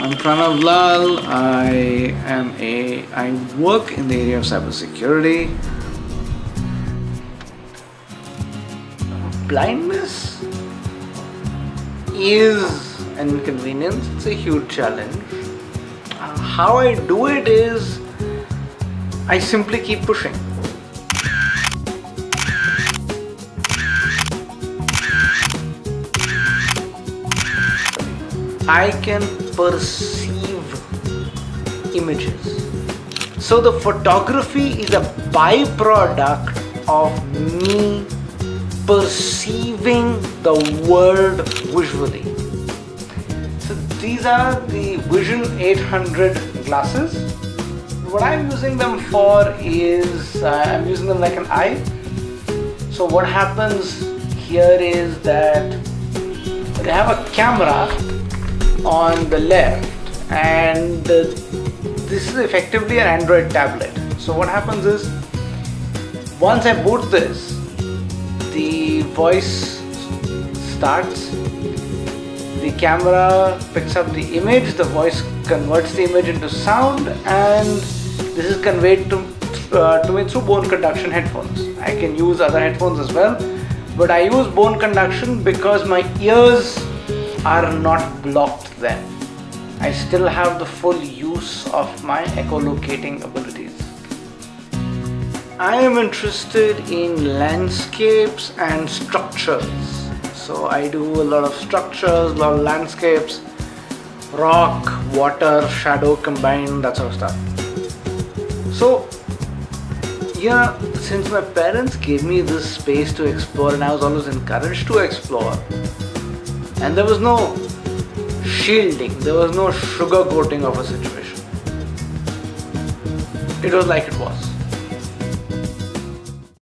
I'm Pranav Lal. I am a I work in the area of cybersecurity. Blindness is an inconvenience. It's a huge challenge. Uh, how I do it is I simply keep pushing. I can perceive images. So the photography is a byproduct of me perceiving the world visually. So these are the Vision 800 glasses. What I'm using them for is uh, I'm using them like an eye. So what happens here is that they have a camera on the left and this is effectively an Android tablet. So what happens is once I boot this the vOICe starts the camera picks up the image the vOICe converts the image into sound and this is conveyed to, uh, to me through bone conduction headphones I can use other headphones as well but I use bone conduction because my ears are not blocked then. I still have the full use of my echolocating abilities. I am interested in landscapes and structures. So I do a lot of structures, a lot of landscapes, rock, water, shadow combined, that sort of stuff. So yeah, since my parents gave me this space to explore and I was always encouraged to explore, and there was no shielding, there was no sugarcoating of a situation. It was like it was.